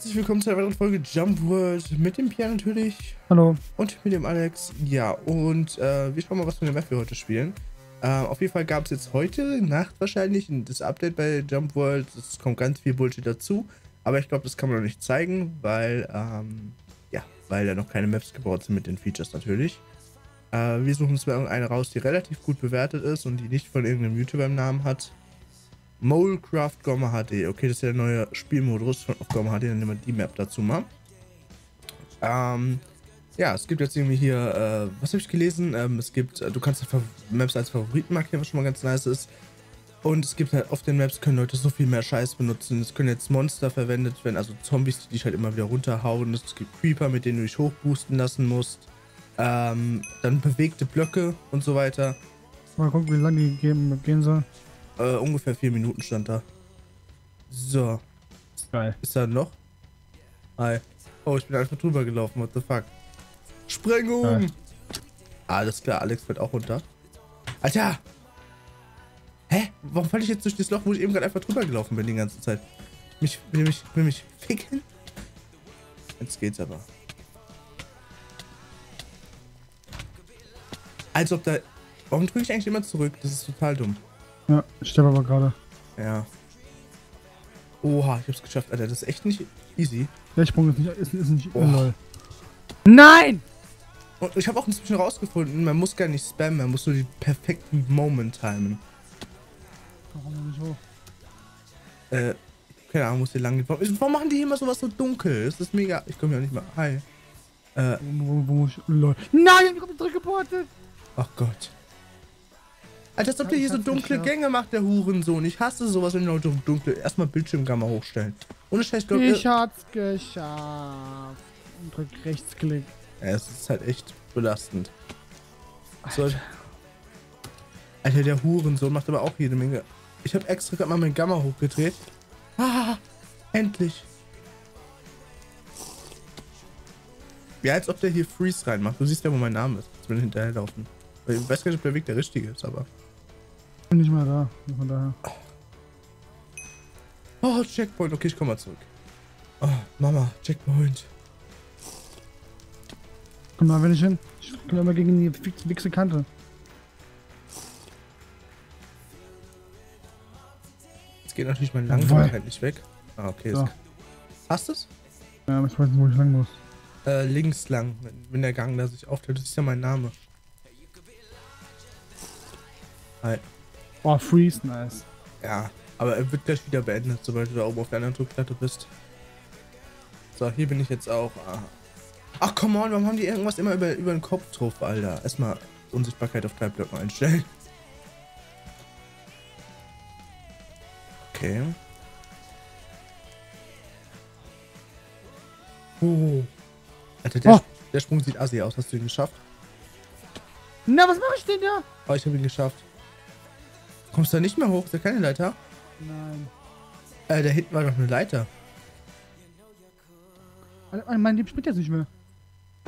herzlich willkommen zu einer weiteren Folge Jump World mit dem Pierre natürlich. Hallo. Und mit dem Alex. Ja, und äh, wir schauen mal, was für eine Map wir heute spielen. Äh, auf jeden Fall gab es jetzt heute Nacht wahrscheinlich das Update bei Jump World. Es kommt ganz viel Bullshit dazu. Aber ich glaube, das kann man noch nicht zeigen, weil, ähm, ja, weil da noch keine Maps gebaut sind mit den Features natürlich. Äh, wir suchen uns mal irgendeine raus, die relativ gut bewertet ist und die nicht von irgendeinem YouTuber im Namen hat. Molecraft Gomma HD. Okay, das ist der neue Spielmodus von Gomma HD. Dann nehmen wir die Map dazu mal. Ähm, ja, es gibt jetzt irgendwie hier, äh, was habe ich gelesen? Ähm, es gibt, äh, du kannst Maps als Favoriten markieren, was schon mal ganz nice ist. Und es gibt halt auf den Maps können Leute so viel mehr Scheiß benutzen. Es können jetzt Monster verwendet werden, also Zombies, die dich halt immer wieder runterhauen. Es gibt Creeper, mit denen du dich hochboosten lassen musst. Ähm, dann bewegte Blöcke und so weiter. Mal gucken, wie lange die gehen, gehen soll. Äh, ungefähr vier Minuten stand da. So. Geil. Ist da noch? Hi. Oh, ich bin einfach drüber gelaufen. What the fuck? Sprengung! Geil. Alles klar, Alex fällt auch runter. Alter! Hä? Warum falle ich jetzt durch das Loch, wo ich eben gerade einfach drüber gelaufen bin die ganze Zeit? Mich, will mich, will mich ficken? Jetzt geht's aber. Als ob da... Warum drücke ich eigentlich immer zurück? Das ist total dumm. Ja, ich sterbe aber gerade. Ja. Oha, ich hab's geschafft, Alter. Das ist echt nicht easy. Der Sprung ist nicht, ist, ist nicht oh. lol. Nein! Und ich habe auch inzwischen rausgefunden, man muss gar nicht spammen, man muss nur die perfekten Moment timen. Warum nicht hoch? Äh, keine Ahnung, muss hier lang gehen. Warum machen die hier immer sowas so dunkel? Das ist mega. Ich komme ja nicht mehr. Hi. Äh. Wo, wo, wo, lol. Nein, ich hab mich zurückgeportet! Ach Gott. Alter, als ob der hier so dunkle. Gänge macht, der Hurensohn. Ich hasse sowas, wenn Leute dunkle. Erstmal Bildschirmgamma hochstellen. Ohne Scheiß, glaub, Ich hab's geschafft. Und drück Rechtsklick. Ja, es ist halt echt belastend. Alter. Alter, der Hurensohn macht aber auch jede Menge. Ich habe extra gerade mal mein Gamma hochgedreht. Ah, endlich. Ja, als ob der hier Freeze reinmacht. Du siehst ja, wo mein Name ist. Jetzt bin ich hinterherlaufen. Ich weiß gar nicht, ob der Weg der richtige ist, aber bin nicht mal da. Von daher. Oh, Checkpoint. Okay, ich komme mal zurück. Oh, Mama, Checkpoint. Guck mal, wenn ich hin. Ich komme immer gegen die fixe Kante. Jetzt geht natürlich mein Langsamkeit nicht weg. Ah, okay. So. Hast du es? Ja, aber ich weiß nicht, wo ich lang muss. Äh, links lang, wenn der Gang da sich aufteilt. Das ist ja mein Name. Hi. Oh, Freeze, nice. Ja, aber er wird gleich wieder beendet, sobald du da oben auf der anderen Druckplatte bist. So, hier bin ich jetzt auch. Ah. Ach, come on, warum haben die irgendwas immer über, über den Kopf drauf, Alter? Erstmal Unsichtbarkeit auf drei Blöcken einstellen. Okay. Oh. Alter, der, oh. der Sprung sieht assi aus. Hast du ihn geschafft? Na, was mache ich denn da? Oh, ich habe ihn geschafft. Kommst du da nicht mehr hoch? Ist da keine Leiter? Nein. Äh, da hinten war doch eine Leiter. Mein Leben spielt jetzt nicht mehr.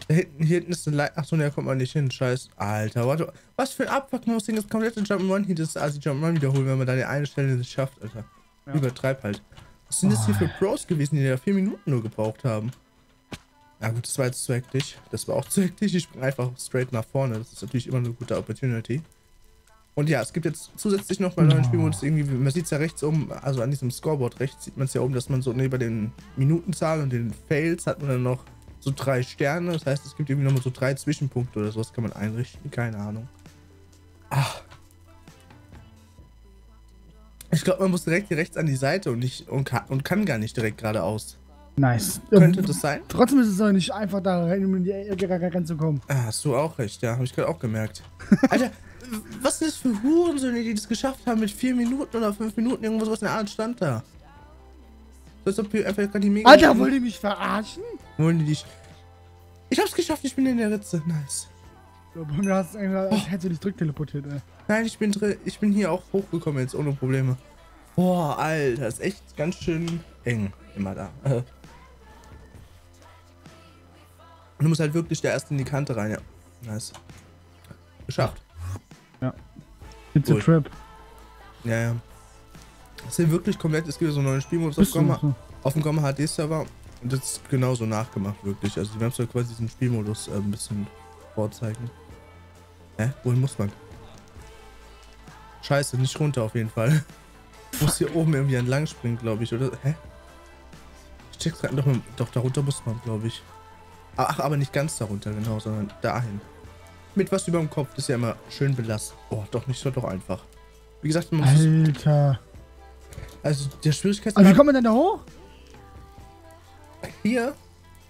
Da hinten, hier hinten ist eine Leiter. Achso, da kommt man nicht hin. Scheiß. Alter, warte. Was für ein Abfuck. Muss das komplette Jump'n'Run hier, das also Jump'n'Run wiederholen, wenn man da die eine Stelle nicht schafft, Alter. Ja. Übertreib halt. Was sind das hier für Pros gewesen, die da vier Minuten nur gebraucht haben? Na gut, das war jetzt zu hektisch. Das war auch zu hektisch. Ich spring einfach straight nach vorne. Das ist natürlich immer eine gute Opportunity. Und ja, es gibt jetzt zusätzlich noch bei neuen Spielmodus irgendwie, man sieht es ja rechts oben, also an diesem Scoreboard rechts sieht man es ja oben, dass man so neben den Minutenzahl und den Fails hat man dann noch so drei Sterne. Das heißt, es gibt irgendwie nochmal so drei Zwischenpunkte oder sowas kann man einrichten. Keine Ahnung. Ach. Ich glaube, man muss direkt hier rechts an die Seite und, nicht, und, kann, und kann gar nicht direkt geradeaus. Nice. Könnte ähm, das sein? Trotzdem ist es doch nicht einfach da rein, um in die Ecke reinzukommen. Ah, hast du auch recht, ja. Habe ich gerade auch gemerkt. Alter, was sind das für Hurensöhne, die das geschafft haben mit vier Minuten oder fünf Minuten? Irgendwo sowas in der Art stand da. So als ob wir einfach gerade die mega. Alter, wollen die mich verarschen? Wollen die dich. Ich hab's geschafft, ich bin in der Ritze. Nice. So, bei mir hast du eigentlich, als hättest du dich zurückteleportiert, ey. Nein, ich bin drin. Ich bin hier auch hochgekommen jetzt ohne Probleme. Boah, Alter, ist echt ganz schön eng. Immer da. Und du musst halt wirklich der erste in die Kante rein, ja. Nice. Geschafft. Ja. It's cool. a trap. Ja, ja. Das ist ja wirklich komplett, es gibt so einen neuen Spielmodus auf, Gomma, so. auf dem Gomma HD-Server. Und das ist genauso nachgemacht, wirklich. Also, wir haben so quasi diesen Spielmodus äh, ein bisschen vorzeigen. Hä? Wohin muss man? Scheiße, nicht runter auf jeden Fall. Ich muss hier oben irgendwie entlang springen, glaube ich, oder? Hä? Ich check's gerade doch, doch, darunter muss man, glaube ich. Ach, aber nicht ganz darunter, genau, sondern dahin. Mit was über dem Kopf, das ist ja immer schön belastet. Oh, doch nicht so, doch einfach. Wie gesagt, man muss es- Alter. also der Aber wie Schwierigkeitsgrad kommt man denn da hoch? hier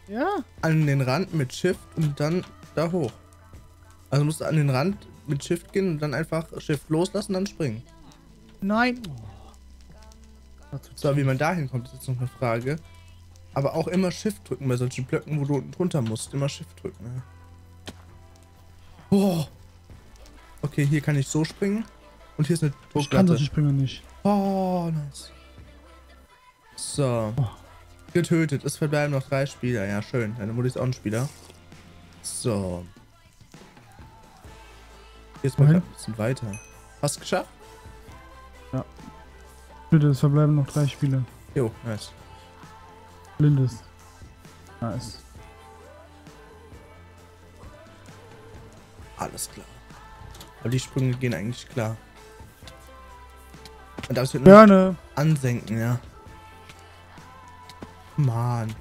Ja? an den Rand mit Shift und dann da hoch. Also musst du an den Rand mit Shift gehen und dann einfach Shift loslassen, dann springen. Nein. So, wie man da hinkommt, ist jetzt noch eine Frage. Aber auch immer Shift drücken bei solchen Blöcken, wo du unten drunter musst. Immer Shift drücken. Ne? Oh. Okay, hier kann ich so springen. Und hier ist eine Ich kann solche Sprünge nicht. Oh, nice. So. Oh. Getötet. Es verbleiben noch drei Spieler. Ja, schön. Deine Mutti ist auch ein Spieler. So. Jetzt mal ein bisschen weiter. Hast du geschafft? Bitte, es verbleiben noch drei Spiele. Jo, nice. Blindes. Nice. Alles klar. Aber die Sprünge gehen eigentlich klar. Und das wird nur Gerne. ansenken, ja. Mann.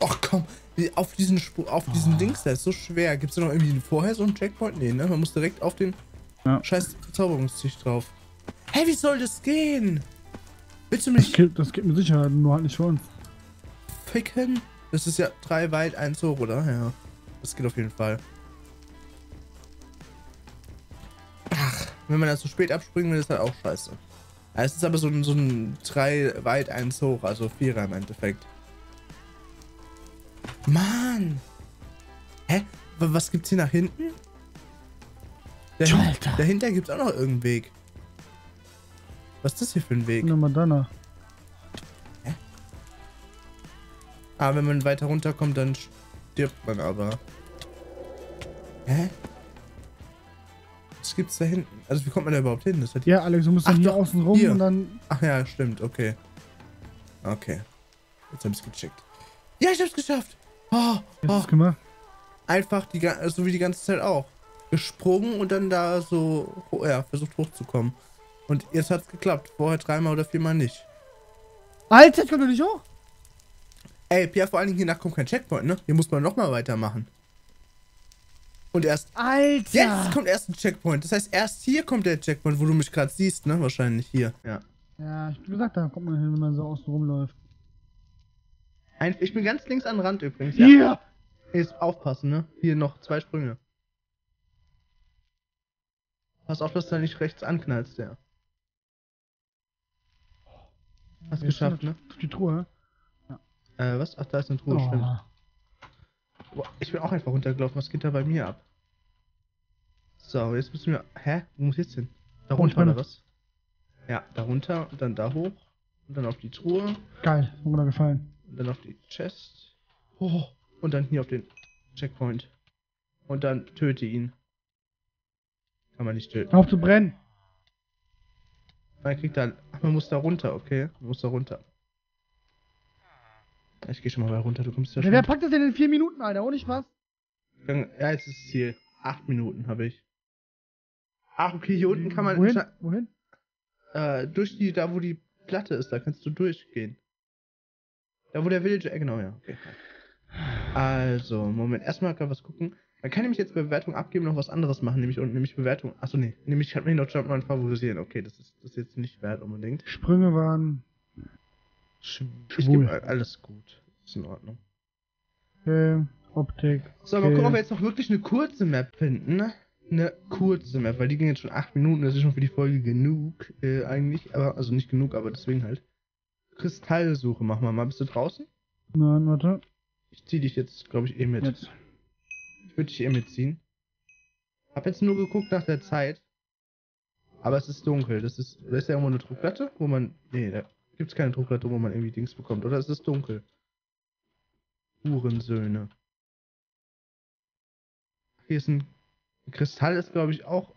Ach komm, die- auf diesen Spur, auf diesen Dings, der ist so schwer. Gibt es noch irgendwie vorher so einen Checkpoint? Nee, ne? Man muss direkt auf den Ja. scheiß Verzauberungstisch drauf. Hä, wie soll das gehen? Willst du Das mich geht, das geht mit Sicherheit, nur halt nicht für uns. Ficken? Das ist ja drei weit, eins hoch, oder? Ja. Das geht auf jeden Fall. Ach, wenn man da zu spät abspringen will, ist halt auch scheiße. Es ist aber so ein, so ein drei weit, eins hoch, also vierer im Endeffekt. Mann! Hä? Was gibt's hier nach hinten? Dahin Alter. dahinter gibt's auch noch irgendeinen Weg. Was ist das hier für ein Weg? Eine Madonna. Ah, wenn man weiter runterkommt, dann stirbt man aber. Hä? Was gibt's da hinten? Also wie kommt man da überhaupt hin? Das hat Ja, Alex, du musst dann Ach hier doch, außen rum hier. und dann. Ach ja, stimmt, okay. Okay. Jetzt hab ich's gecheckt. Ja, ich hab's geschafft! Oh, oh, gemacht. einfach die, so wie die ganze Zeit auch. Gesprungen und dann da so, ja, versucht hochzukommen. Und jetzt hat's geklappt. Vorher dreimal oder viermal nicht. Alter, ich komm doch nicht hoch. Ey, Pierre, vor allen Dingen hier nach kommt kein Checkpoint, ne? Hier muss man nochmal weitermachen. Und erst Alter. Jetzt kommt erst ein Checkpoint. Das heißt, erst hier kommt der Checkpoint, wo du mich gerade siehst, ne? Wahrscheinlich hier. Ja. Ja, ich hab gesagt, da kommt man hin, wenn man so außen rumläuft. Ein, ich bin ganz links am Rand übrigens. Ja. Hier! Jetzt aufpassen, ne? Hier noch zwei Sprünge. Pass auf, dass du da nicht rechts anknallst, ja. Hast geschafft, ne? Auf die Truhe. Äh, was? Ach, da ist eine Truhe, stimmt. Oh. Boah, ich bin auch einfach runtergelaufen. Was geht da bei mir ab? So, jetzt müssen wir. Hä? Wo muss ich jetzt hin? Da Oh, runter, oder was? Ja, da runter und dann da hoch. Und dann auf die Truhe. Geil, hat mir da gefallen. Und dann auf die Chest. Oh, und dann hier auf den Checkpoint. Und dann töte ihn. Kann man nicht töten. Auf zu brennen. Man kriegt dann. Ach, man muss da runter, okay? Man muss da runter. Ich geh schon mal runter, du kommst ja Ja, schon. wer packt das denn in vier Minuten, Alter? Ohne Spaß. Ja, jetzt ist Ziel. Acht Minuten habe ich. Ach, okay, hier unten kann man. Wohin? Wohin? Äh, durch die, da wo die Platte ist, da kannst du durchgehen. Da wo der Villager, äh, genau, ja, okay. Also, Moment, erstmal gerade was gucken. Man kann nämlich jetzt Bewertung abgeben noch was anderes machen, nämlich unten, nämlich Bewertung. Achso, nee, nämlich kann man hier noch Jumpman favorisieren. Okay, das ist, das ist jetzt nicht wert unbedingt. Sprünge waren. Sch ich Schwul. gebe alles gut. Ist in Ordnung. Äh, Optik. So, mal okay. gucken, ob wir jetzt noch wirklich eine kurze Map finden. ne? Eine kurze Map, weil die gehen jetzt schon 8 Minuten, das ist schon für die Folge genug, äh, eigentlich. Aber, also nicht genug, aber deswegen halt. Kristallsuche machen wir mal. Bist du draußen? Nein, warte. Ich zieh dich jetzt, glaube ich, eh mit. Jetzt. Ich würde dich eh mitziehen. Hab jetzt nur geguckt nach der Zeit. Aber es ist dunkel. Das ist, da ist ja irgendwo eine Druckplatte, wo man, nee, da gibt's keine Druckplatte, wo man irgendwie Dings bekommt. Oder es ist dunkel. Uhrensöhne. Hier ist ein Kristall, ist glaube ich auch.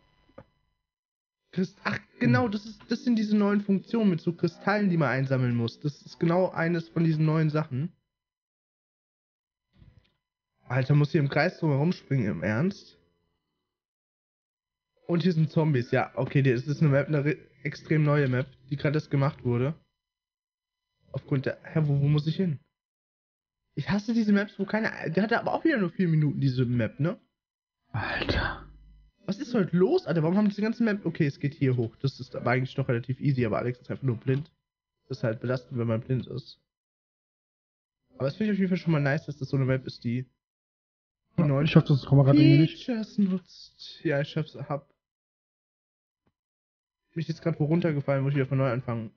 Ach, genau, das, ist, das sind diese neuen Funktionen mit so Kristallen, die man einsammeln muss. Das ist genau eines von diesen neuen Sachen. Alter, muss hier im Kreis drum herumspringen, im Ernst? Und hier sind Zombies. Ja, okay, das ist eine Map, eine extrem neue Map, die gerade erst gemacht wurde. Aufgrund der. Hä, wo, wo muss ich hin? Ich hasse diese Maps, wo keine. Der hatte aber auch wieder nur vier Minuten, diese Map, ne? Alter. Was ist heute los, Alter? Warum haben diese ganzen Map. Okay, es geht hier hoch. Das ist aber eigentlich doch relativ easy, aber Alex ist einfach nur blind. Das ist halt belastend, wenn man blind ist. Aber es finde ich auf jeden Fall schon mal nice, dass das so eine Map ist, die. die neuen ich hoffe, das kommt gerade irgendwie nicht. Features nutzt. Ja, ich hab's, hab. Mich jetzt gerade wo runtergefallen, muss ich wieder von neu anfangen.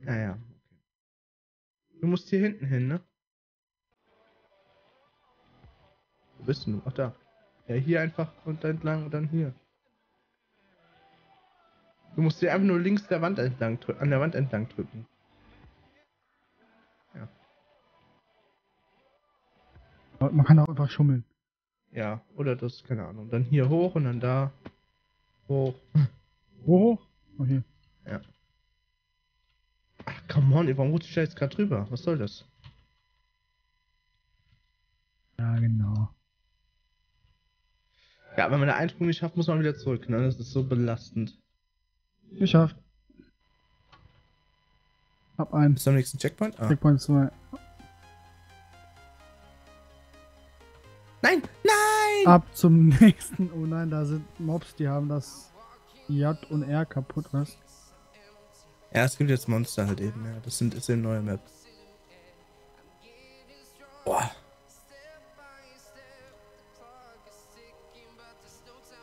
Naja. Du musst hier hinten hin, ne? Wo bist du? Ach da. Ja, hier einfach und entlang und dann hier. Du musst hier einfach nur links der Wand entlang an der Wand entlang drücken. Ja. Man kann auch einfach schummeln. Ja, oder das, keine Ahnung. Dann hier hoch und dann da. Hoch. Hoch? Okay. Ja. Come on, warum rutscht ich da jetzt gerade drüber? Was soll das? Ja, genau. Ja, wenn man den Einsprung nicht schafft, muss man wieder zurück, ne? Das ist so belastend. Geschafft. Hab einen. Bis zum nächsten Checkpoint? Ah. Checkpoint 2. Nein! Nein! Ab zum nächsten. Oh nein, da sind Mobs, die haben das J und R kaputt, was? Ja, es gibt jetzt Monster halt eben, ja. Das sind ist eben neue Maps. Boah.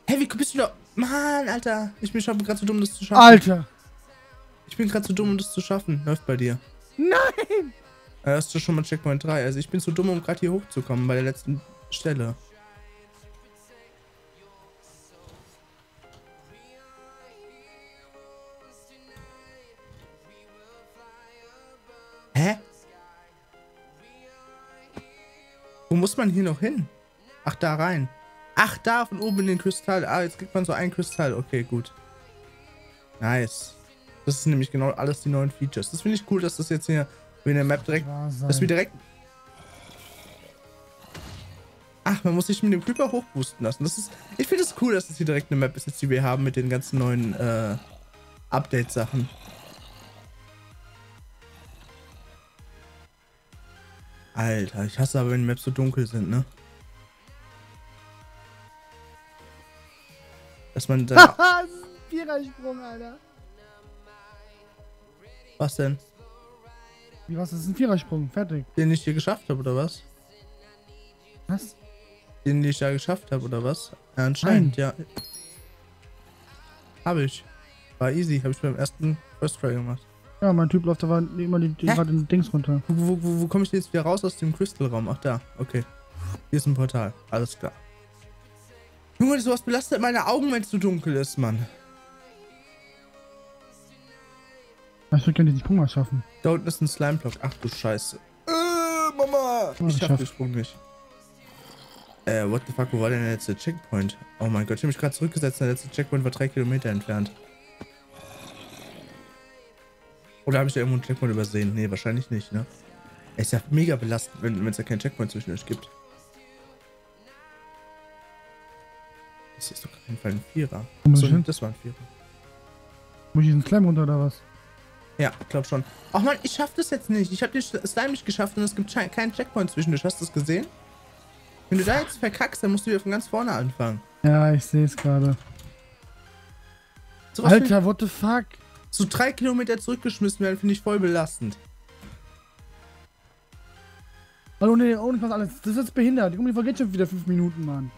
Hey, wie bist du da? Mann, Alter. Ich bin schon gerade zu dumm, das zu schaffen. Alter! Ich bin gerade zu dumm, um das zu schaffen. Läuft bei dir. Nein! Das ist schon mal Checkpoint 3. Also ich bin zu dumm, um gerade hier hochzukommen bei der letzten Stelle. Muss man hier noch hin? Ach, da rein. Ach, da von oben in den Kristall. Ah, jetzt kriegt man so einen Kristall. Okay, gut. Nice. Das ist nämlich genau alles die neuen Features. Das finde ich cool, dass das jetzt hier in der Map direkt... Dass wir direkt... Ach, man muss sich mit dem Creeper hochboosten lassen. Das ist... Ich finde es cool, dass das hier direkt eine Map ist, jetzt, die wir haben mit den ganzen neuen äh, Update-Sachen. Alter, ich hasse aber, wenn die Maps so dunkel sind, ne? Dass man da. ein Vierersprung, Alter. Was denn? Wie was? Das ist ein Vierersprung. Fertig. Den ich hier geschafft habe, oder was? Was? Den ich da geschafft habe, oder was? Ja, anscheinend, Nein. ja. Habe ich. War easy. Habe ich beim ersten First Try gemacht. Ja, mein Typ läuft aber immer die, die gerade den Dings runter. Wo, wo, wo komme ich jetzt wieder raus aus dem Crystal-Raum? Ach, da. Okay. Hier ist ein Portal. Alles klar. Junge, sowas belastet meine Augen, wenn es zu dunkel ist, Mann. Ich würde gerne diesen Sprung mal schaffen. Da unten ist ein Slime-Block. Ach du Scheiße. Äh, Mama! Oh, ich schaff den Sprung nicht. Äh, what the fuck, wo war denn der letzte Checkpoint? Oh mein Gott, ich habe mich gerade zurückgesetzt. Der letzte Checkpoint war drei Kilometer entfernt. Oder habe ich da irgendwo einen Checkpoint übersehen? Nee, wahrscheinlich nicht, ne? Ist ja mega belastend, wenn es da keinen Checkpoint zwischen euch gibt. Das ist doch auf jeden Fall ein Vierer. So, das war ein Vierer. Muss ich diesen Slime runter oder was? Ja, glaub schon. Ach man, ich schaff das jetzt nicht. Ich habe den Slime nicht geschafft und es gibt keinen Checkpoint zwischendurch. Hast du das gesehen? Wenn du da jetzt verkackst, dann musst du wieder von ganz vorne anfangen. Ja, ich sehe es gerade. So Alter, what the fuck? So drei Kilometer zurückgeschmissen werden, finde ich voll belastend. Hallo, nee, ohne was alles. Das ist jetzt behindert. Die Folge geht schon wieder fünf Minuten, Mann.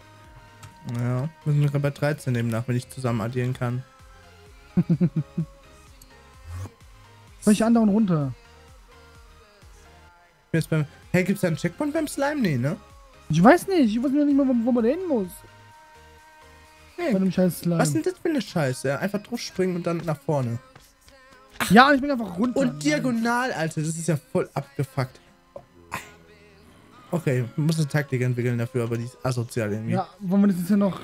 Ja, wir sind gerade bei 13 demnach, wenn ich zusammen addieren kann. Soll ich anderen runter? Hey, gibt's da einen Checkpoint beim Slime? Nee, ne? Ich weiß nicht. Ich weiß nicht mehr, wo, wo man da hin muss. Hey, bei dem scheiß Slime. Was ist denn das für eine Scheiße? Einfach drauf springen und dann nach vorne. Ja, ich bin einfach runter. Und diagonal, Alter. Das ist ja voll abgefuckt. Okay, müssen eine Taktik entwickeln dafür, aber die ist asozial irgendwie. Ja, wollen wir das jetzt hier noch...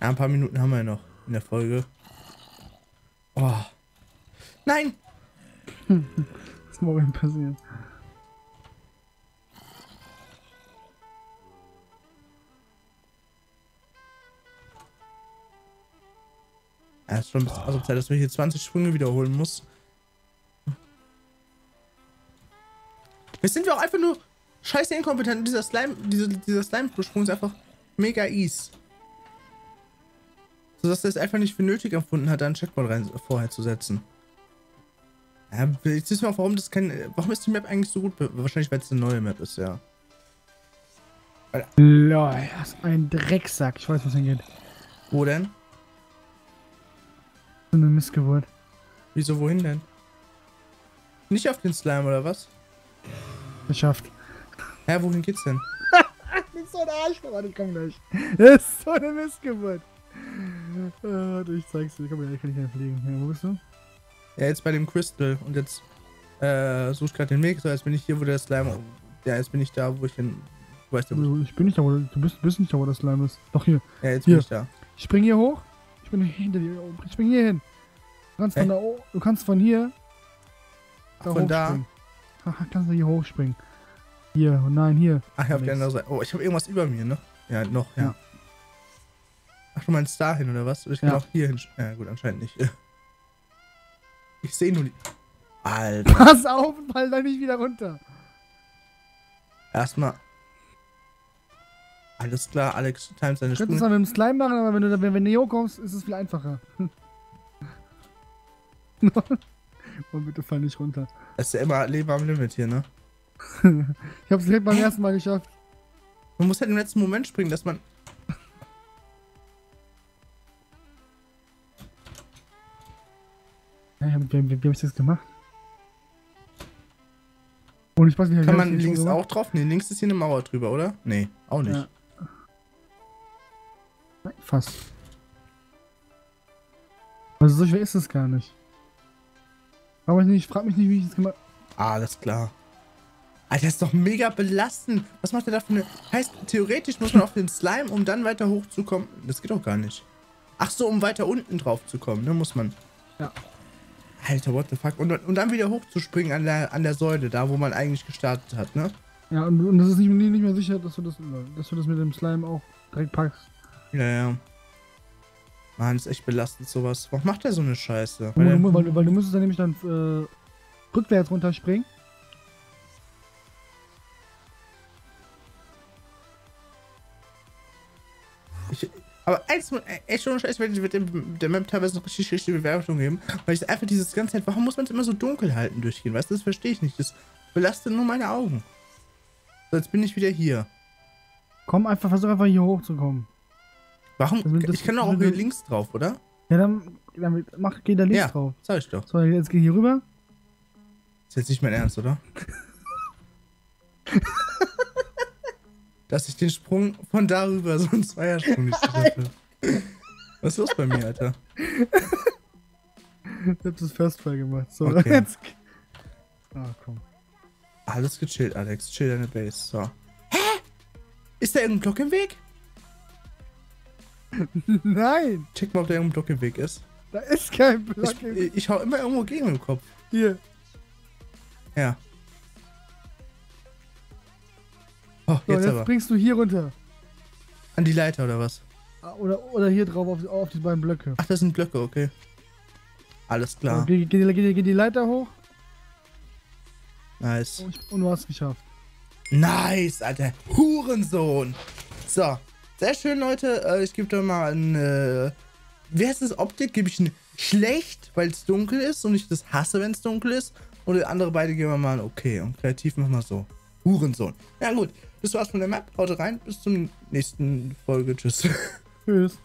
Ja, ein paar Minuten haben wir ja noch. in der Folge. Oh. Nein! Was ist morgen passiert? Ja, ist schon ein bisschen asozial, dass wir hier 20 Sprünge wiederholen muss. Jetzt sind wir auch einfach nur scheiße inkompetent. Und Dieser Slime, diese, dieser Slime-Sprung ist einfach mega ease. So dass er es einfach nicht für nötig empfunden hat, da einen Checkpoint rein vorher zu setzen. Ja, jetzt wissen wir auch, warum das kein. Warum ist die Map eigentlich so gut? Wahrscheinlich, weil es eine neue Map ist, ja. Lol, das ist ein Drecksack. Ich weiß, was hingeht. Wo denn? So eine Missgeburt. Wieso, wohin denn? Nicht auf den Slime oder was? Geschafft. Hä, wohin geht's denn? Ist so ein Arschloch. Warte, ich komm gleich. Das ist so eine Missgeburt. Äh, ich zeig's dir. Komm her, ich kann nicht mehr fliegen. Ja, wo bist du? Ja, jetzt bei dem Crystal und jetzt äh, suche ich gerade den Weg. So, jetzt bin ich hier, wo der Slime. Ja, jetzt bin ich da, wo ich hin. Du weißt ja, ich. Du, ich bin nicht da, wo du bist, bist nicht da, wo das Slime ist. Doch hier. Ja, jetzt Hier. bin ich da. Ich spring hier hoch. Ich bin hinter dir. Ich spring hier hin. Du kannst von da Du kannst von hier. Ach, von da. kannst du hier hochspringen. Hier, und nein, hier. Ach, ja, auf der Alex. anderen Seite. Oh, ich habe irgendwas über mir, ne? Ja, noch, ja. Ja. Ach, du meinst dahin, oder was? Ich kann Ja. auch hier hin. Ja, gut, anscheinend nicht. Ich sehe nur die. Alter. Pass auf, fall da nicht wieder runter. Erstmal. Alles klar, Alex times seine Du könntest es mit dem Slime machen, aber wenn du, wenn, wenn du hier hochkommst, ist es viel einfacher. Und bitte fall nicht runter. Das ist ja immer Leben am Limit hier, ne? Ich hab's direkt beim ersten Mal geschafft. Man muss halt im letzten Moment springen, dass man. Ja, wie, wie, wie hab ich das gemacht? Und ich weiß nicht, Kann man links auch drauf? Ne, links ist hier eine Mauer drüber, oder? Nee, auch nicht. Ja. Fast. Also so schwer ist es gar nicht. Aber ich nicht, frag mich nicht, wie ich das gemacht Ah, alles klar. Alter, das ist doch mega belastend. Was macht der da für eine. Heißt, theoretisch muss man auf den Slime, um dann weiter hochzukommen. Das geht doch gar nicht. Ach so, um weiter unten drauf zu kommen, ne? Muss man. Ja. Alter, what the fuck? Und, und dann wieder hochzuspringen an der, an der Säule, da wo man eigentlich gestartet hat, ne? Ja, und, und das ist nicht, nicht nicht mehr sicher, dass du, das, dass du das mit dem Slime auch direkt packst. Ja, ja. Mann, ist echt belastend sowas. Warum macht der so eine Scheiße? Weil, Weil weil, weil du müsstest dann nämlich dann äh, rückwärts runterspringen. Ich, aber eins, äh, echt ohne Scheiß, wird wird dem- der Map teilweise noch richtig schlechte Bewertung geben, weil ich einfach dieses ganze Zeit, warum muss man es immer so dunkel halten durchgehen, weißt du, das verstehe ich nicht, das belastet nur meine Augen. So, jetzt bin ich wieder hier. Komm einfach, versuch einfach hier hochzukommen. Warum? Das- ich kann doch auch hier links drauf, oder? Ja, dann, dann mach, geh da links Ja. drauf. Sag ich doch. So, jetzt geh hier rüber. Ist jetzt nicht mein Ernst, oder? Dass ich den Sprung von darüber, so einen Zweiersprung nicht schaffe. Was ist los bei mir, Alter? Ich hab das Firstfall gemacht. So, Okay. jetzt. Ah, komm. Alles gechillt, Alex. Chill deine Base. So. Hä? Ist da irgendein Block im Weg? Nein, Check mal, ob da irgendein Block im Weg ist. da ist kein Block. Ich, im- ich hau immer irgendwo gegen den Kopf. Hier. Ja. Oh, So, jetzt jetzt, aber. bringst du hier runter. An die Leiter oder was? Ah, Oder, oder hier drauf auf, auf die beiden Blöcke. Ach, das sind Blöcke, okay. Alles klar. geh, geh, die- geh, geh die Leiter hoch Nice. und, und du hast es geschafft. Nice, Alter. Hurensohn. So. Sehr schön, Leute. Äh, Ich gebe da mal ein. Äh, wie heißt das? Optik? Gebe ich ein schlecht, weil es dunkel ist und ich das hasse, wenn es dunkel ist. Und die andere beide geben wir mal ein okay. Und kreativ machen wir so. Hurensohn. Ja, gut. Das war's von der Map. Haut rein. Bis zum nächsten Folge. Tschüss. Tschüss.